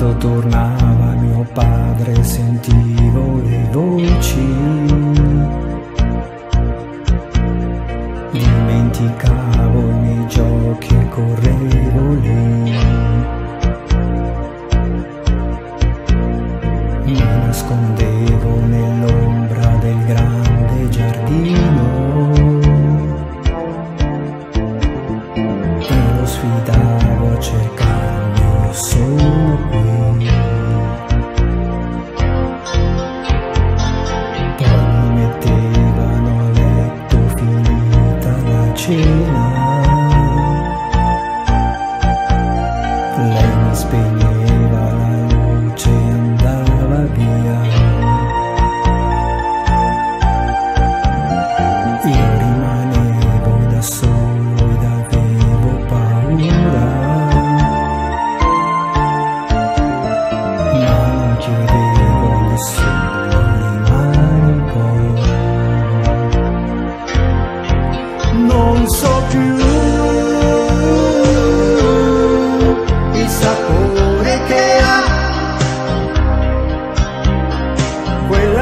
quando tornava mio padre sentivo le voci.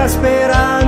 esperar.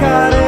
cara